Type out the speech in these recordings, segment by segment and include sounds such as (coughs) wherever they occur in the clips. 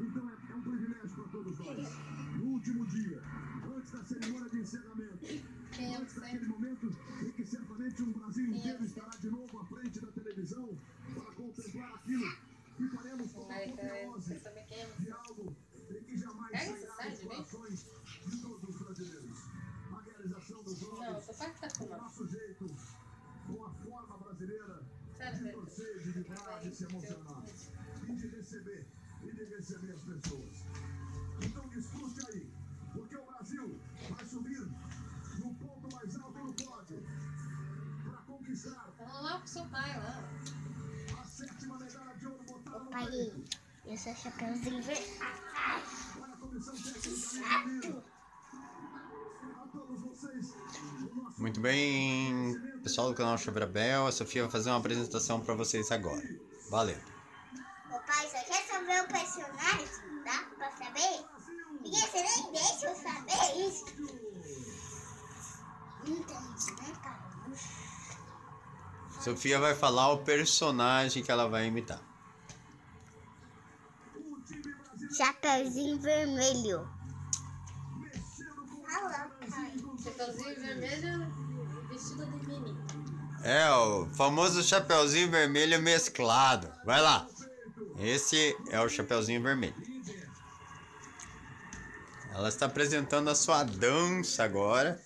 Então é, um privilégio para todos nós. No último dia, antes da cerimônia de encerramento, antes daquele momento em que certamente um Brasil inteiro estará de novo à frente da televisão para contemplar aquilo que faremos com cara, apoteose brasileira de torcer, de vibrar, de se emocionar e de receber e de receber as pessoas. Então desfrute aí, porque o Brasil vai subir no ponto mais alto do pódio para conquistar Vamos lá pro seu pai lá. a sétima medalha de ouro botada no Pai, esse é chapeuzinho verde. Para a comissão técnica Muito bem, pessoal do canal Chaveira Bel, a Sofia vai fazer uma apresentação para vocês agora. Valeu. Ô pai, só quer saber o personagem? Dá pra saber? Porque você nem deixa eu saber isso. Entendi, né, cara? Sofia vai falar o personagem que ela vai imitar. Chapeuzinho vermelho. Chapeuzinho vermelho, vestido de mini. É, o famoso Chapeuzinho Vermelho mesclado. Vai lá. Esse é o Chapeuzinho Vermelho. Ela está apresentando a sua dança agora.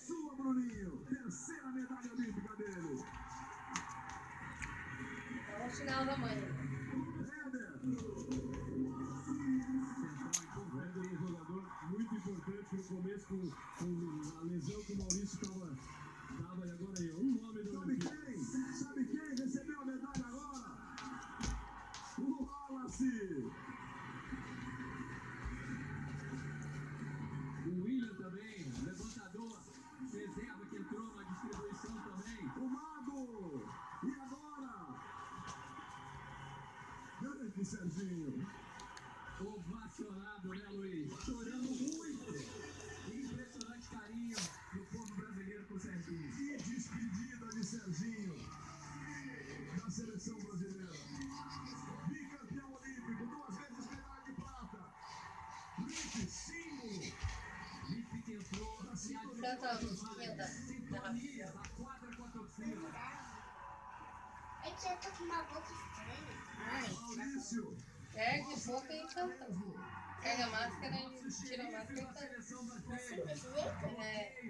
É o chinelo da mãe. Com, com a lesão que o Maurício estava. Tava, e agora aí, o nome do Sabe quem? Sabe quem recebeu a medalha agora? O Wallace. O William também, levantador, reserva que entrou na distribuição também. O Mago. Torcida. É que eu tô com uma boca estranha. Maurício. Ergue a boca e canta. Pega a máscara tira a máscara e canta. Jeito? É,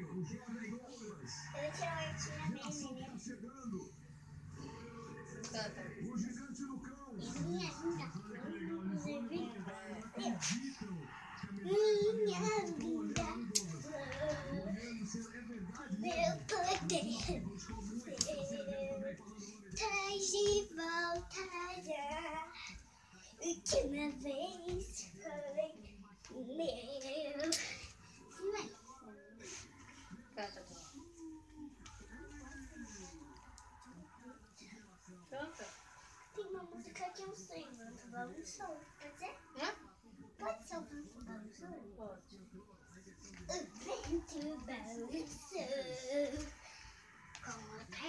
Traz de volta já. Última vez foi meu. Canta. Canta. Tem uma música que eu sei, Vento Balançou. Pode ser? Hã? Pode ser o Vento Balançou? Pode. O vento balançou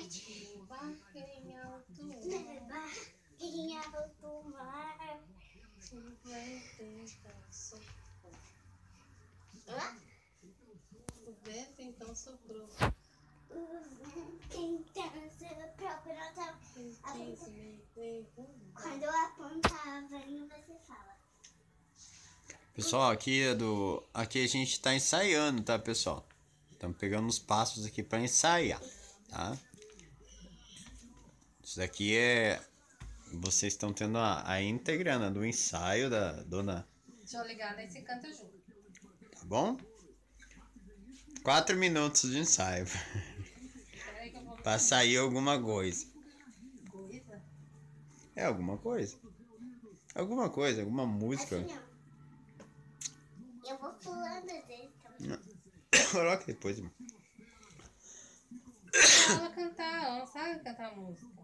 com a parte Barquinho alto. da barquinha do mar. O vento então soprou. O vento então soprou Quando eu apontava, não você fala. Pessoal, aqui do. Aqui a gente tá ensaiando, tá, pessoal? Estamos pegando os passos aqui para ensaiar, tá? Isso daqui é. Vocês estão tendo a, a íntegra né, do ensaio da dona. Deixa eu ligar, você canta junto. Tá bom? Quatro minutos de ensaio. Pra sair alguma coisa. Coisa? É alguma coisa. Alguma coisa, alguma música. Assim. Eu vou pulando dele também. (coughs) Coloca depois, irmão. Ela cantar, ela não sabe cantar música.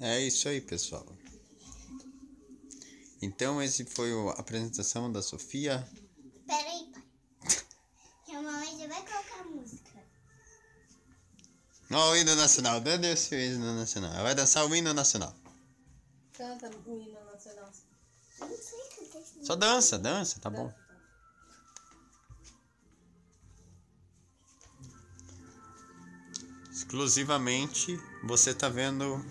É isso aí, pessoal. Então, esse foi a apresentação da Sofia. Peraí, pai. (laughs) Que a mamãe já vai colocar a música. Ó, o hino nacional. Cadê o seu hino nacional? Ela vai dançar o hino nacional. Canta o hino nacional. Eu não sei cantar esse Só dança, dança, tá bom. Exclusivamente você tá vendo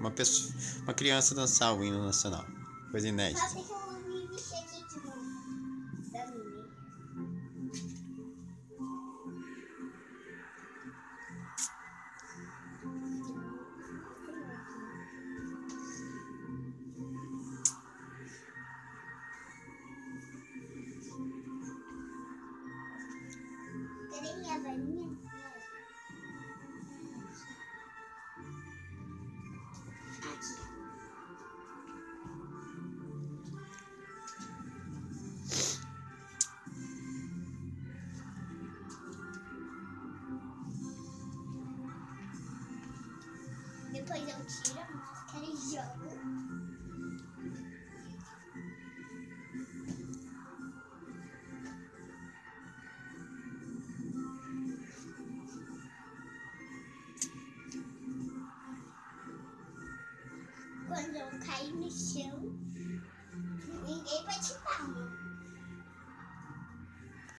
uma pessoa, uma criança dançar o hino nacional. Coisa inédita. Depois eu tiro a máscara e jogo. Quando eu cair no chão, ninguém vai te palma.